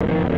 You.